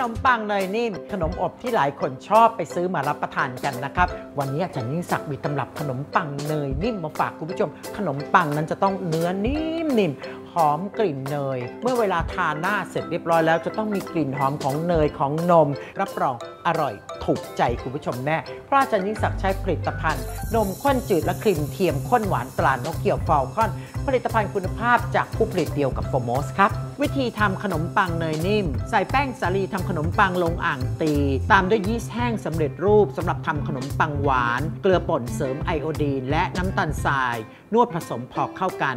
ขนมปังเนยนิ่มขนมอบที่หลายคนชอบไปซื้อมารับประทานกันนะครับ วันนี้อาจารย์ยิ่งศักดิ์มีตำรับขนมปังเนยนิ่มมาฝากคุณผู้ชม ขนมปังนั้นจะต้องเนื้อนิ่มนิ่มหอมกลิ่นเนย เมื่อเวลาทานหน้าเสร็จเรียบร้อยแล้วจะต้องมีกลิ่นหอมของเนยของนม รับรองอร่อย ถูกใจคุณผู้ชมแน่ เพราะอาจารย์ยิ่งศักดิ์ใช้ผลิตภัณฑ์ นมข้นจืดและครีมเทียมข้นหวานตรานกเหยี่ยวฟอลคอน ผลิตภัณฑ์คุณภาพจากผู้ผลิตเดียวกับโฟร์โมสต์ครับ วิธีทำขนมปังเนยนิ่ม ใส่แป้งสาลีทำขนมปังลงอ่างตี ตามด้วยยีสต์แห้งสำเร็จรูปสำหรับทำขนมปังหวาน เกลือป่นเสริมไอโอดีน และน้ำตาลทราย นวดผสมพอเข้ากัน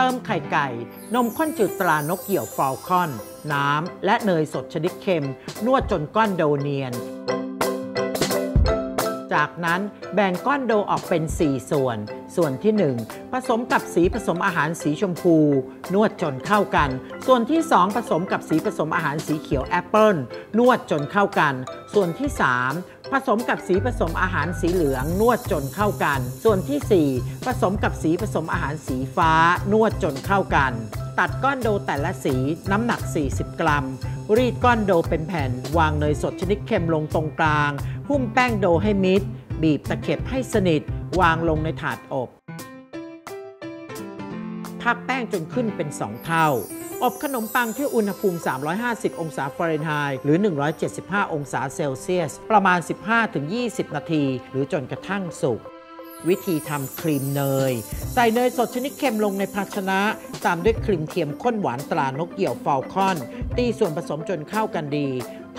ติมไข่ไก่ นมข้นจืดตรานกเหี่ยวฟอลคอน น้ำ และเนยสดชนิดเค็ม นวดจนก้อนโดเนียน จากนั้นแบ่งก้อนโดออกเป็น 4 ส่วน ส่วนที่ 1 ผสมกับสีผสมอาหารสีชมพู นวดจนเข้ากัน ส่วนที่ 2 ผสมกับสีผสมอาหารสีเขียวแอปเปิลนวดจนเข้ากัน ส่วนที่ 3 ผสมกับสีผสมอาหารสีเหลืองนวดจนเข้ากัน ส่วนที่ 4 ผสมกับสีผสมอาหารสีฟ้านวดจนเข้ากัน ตัดก้อนโดแต่ละสีน้ำหนัก 40 กรัม รีดก้อนโดเป็นแผ่น วางเนยสดชนิดเค็มลงตรงกลาง หุ้มแป้งโดให้มิด บีบตะเข็บให้สนิท วางลงในถาดอบ พักแป้งจนขึ้นเป็น 2 เท่า อบขนมปังที่อุณหภูมิ 350 องศาฟาเรนไฮต์หรือ 175 องศาเซลเซียส ประมาณ 15-20 นาที หรือจนกระทั่งสุกวิธีทำครีมเนย ใส่เนยสดชนิดเค็มลงในภาชนะ ตามด้วยครีมเทียมข้นหวานตรานกเหี่ยวฟอลคอน ตีส่วนผสมจนเข้ากันดี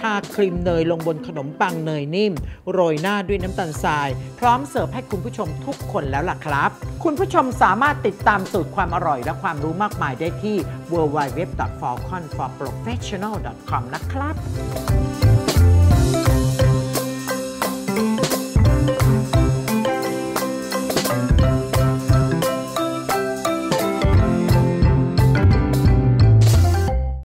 ทาครีมเนยลงบนขนมปังเนยนิ่ม โรยหน้าด้วยน้ำตาลทราย พร้อมเสิร์ฟให้คุณผู้ชมทุกคนแล้วล่ะครับ คุณผู้ชมสามารถติดตามสูตรความอร่อยและความรู้มากมายได้ที่ www.falconforprofessional.com นะครับ